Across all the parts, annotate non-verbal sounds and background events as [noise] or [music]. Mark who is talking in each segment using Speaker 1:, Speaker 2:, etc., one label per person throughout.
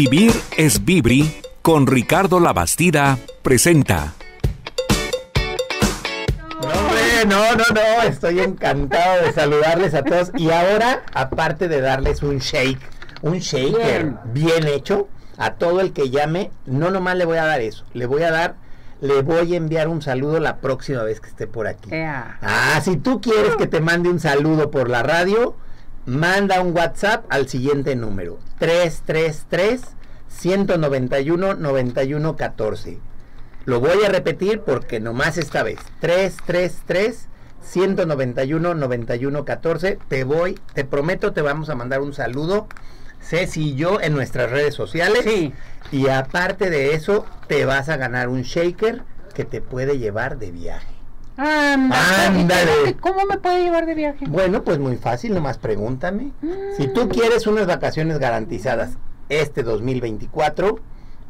Speaker 1: Vivir es Vibri con Ricardo Labastida presenta.
Speaker 2: No, no, no, no, estoy encantado de saludarles a todos. Y ahora, aparte de darles un shake, un shaker bien. hecho, a todo el que llame, no nomás le voy a dar eso, le voy a dar le voy a enviar un saludo la próxima vez que esté por aquí. Ah, si tú quieres que te mande un saludo por la radio, manda un WhatsApp al siguiente número: 333 191 9114. Lo voy a repetir porque nomás esta vez. 333 191 9114. Te voy, te prometo, te vamos a mandar un saludo. Ceci y yo en nuestras redes sociales.
Speaker 3: Sí.
Speaker 2: Y aparte de eso, te vas a ganar un shaker que te puede llevar de viaje.
Speaker 3: Ándale. ¿Cómo me puede llevar de viaje?
Speaker 2: Bueno, pues muy fácil, nomás pregúntame. Si tú quieres unas vacaciones garantizadas este 2024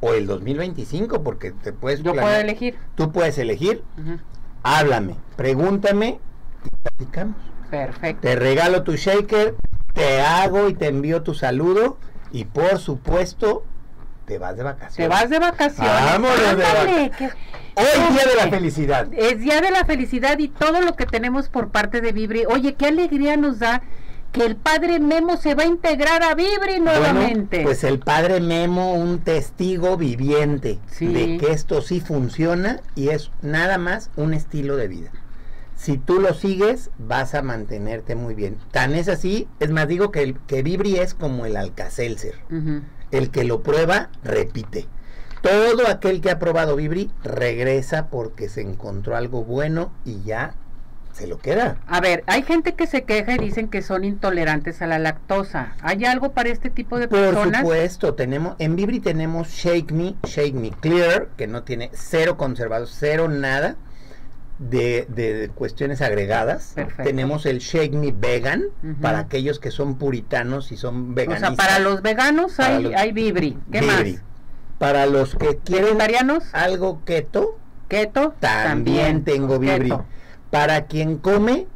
Speaker 2: o el 2025, porque te puedes...
Speaker 3: Yo puedo elegir.
Speaker 2: Tú puedes elegir. Háblame, pregúntame y platicamos.
Speaker 3: Perfecto.
Speaker 2: Te regalo tu shaker, te hago y te envío tu saludo y por supuesto te vas de vacaciones.
Speaker 3: Te vas de vacaciones.
Speaker 2: Vámonos de vacaciones. Hoy día de la felicidad.
Speaker 3: Es día de la felicidad y todo lo que tenemos por parte de Vibri. Oye, qué alegría nos da que el padre Memo se va a integrar a Vibri nuevamente.
Speaker 2: pues el padre Memo, un testigo viviente de que esto sí funciona y es nada más un estilo de vida. Si tú lo sigues, vas a mantenerte muy bien. Tan es así, es más, digo que, el, que Vibri es como el Alcacelser. El que lo prueba, repite. Todo aquel que ha probado Vibri regresa porque se encontró algo bueno y ya se lo queda.
Speaker 3: A ver, hay gente que se queja y dicen que son intolerantes a la lactosa. ¿Hay algo para este tipo de personas?
Speaker 2: Por supuesto, tenemos en Vibri tenemos Shake Me, Shake Me Clear, que no tiene cero conservados, cero nada de, cuestiones agregadas. Tenemos el Shake Me Vegan para aquellos que son puritanos y son veganos.
Speaker 3: O sea, para los veganos hay, hay Vibri. ¿Qué más?
Speaker 2: Para los que quieren
Speaker 3: ¿Vegetarianos?
Speaker 2: algo keto,
Speaker 3: keto
Speaker 2: también, tengo Vibri. Para quien come,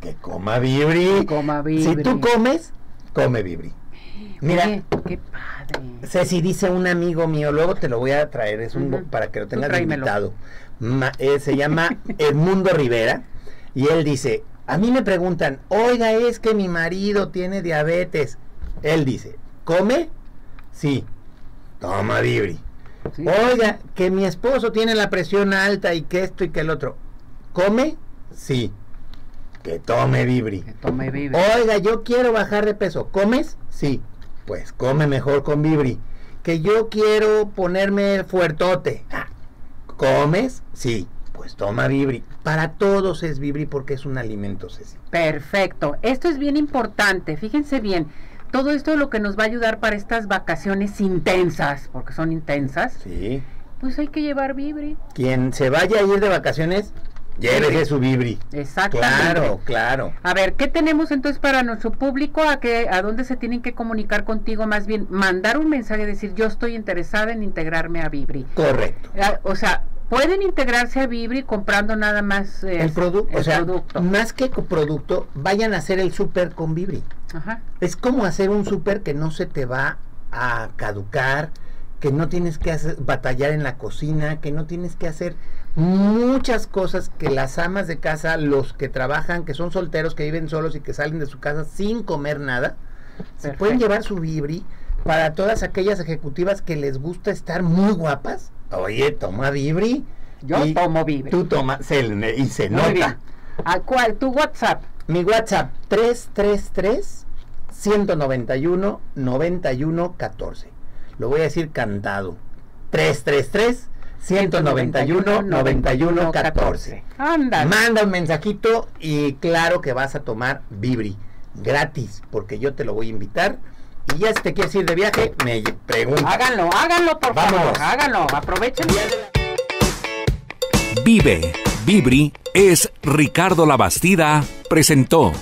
Speaker 2: que coma Vibri.
Speaker 3: Coma Vibri.
Speaker 2: Si tú comes, come Vibri.
Speaker 3: Mira, qué padre.
Speaker 2: Ceci dice un amigo mío, luego te lo voy a traer, es un para que lo tengas invitado. Eh, se llama [laughs] Edmundo Rivera y él dice, a mí me preguntan, oiga, es que mi marido tiene diabetes. Él dice, ¿come? Sí. Toma Vibri. Oiga, que mi esposo tiene la presión alta y que esto y que el otro. ¿Come? Sí. Que tome Vibri.
Speaker 3: Que tome Vibri.
Speaker 2: Oiga, yo quiero bajar de peso. ¿Comes? Sí. Pues come mejor con Vibri. Que yo quiero ponerme fuertote. Ah, ¿Comes? Sí. Pues toma Vibri. Para todos es Vibri porque es un alimento, Ceci.
Speaker 3: Perfecto. Esto es bien importante. Fíjense bien. Todo esto es lo que nos va a ayudar para estas vacaciones intensas, porque son intensas.
Speaker 2: Sí.
Speaker 3: Pues hay que llevar Vibri.
Speaker 2: Quien se vaya a ir de vacaciones, Llévese su Vibri.
Speaker 3: Exactamente.
Speaker 2: Claro, claro.
Speaker 3: A ver, ¿qué tenemos entonces para nuestro público? ¿A, qué, a dónde se tienen que comunicar contigo? Más bien, mandar un mensaje, decir, yo estoy interesada en integrarme a Vibri.
Speaker 2: Correcto.
Speaker 3: Ah, o sea, pueden integrarse a Vibri comprando nada más
Speaker 2: eh, el, producto. o sea, más que producto, vayan a hacer el súper con Vibri. Ajá. Es como hacer un súper que no se te va a caducar, que no tienes que hacer, batallar en la cocina, que no tienes que hacer muchas cosas que las amas de casa, los que trabajan, que son solteros, que viven solos y que salen de su casa sin comer nada, se pueden llevar su Vibri para todas aquellas ejecutivas que les gusta estar muy guapas. Oye, toma Vibri.
Speaker 3: Yo tomo Vibri.
Speaker 2: Tú tomas, y se nota.
Speaker 3: ¿A cuál? ¿Tu WhatsApp?
Speaker 2: Mi WhatsApp, 333 191 91 14 lo voy a decir cantado. 333 191 91 14.
Speaker 3: Anda.
Speaker 2: Manda un mensajito y claro que vas a tomar Vibri gratis, porque yo te lo voy a invitar. Y ya si te quieres ir de viaje, me pregunto.
Speaker 3: Háganlo, háganlo, por favor. Háganlo, aprovechen.
Speaker 1: Vive, Vibri es Ricardo Labastida presentó.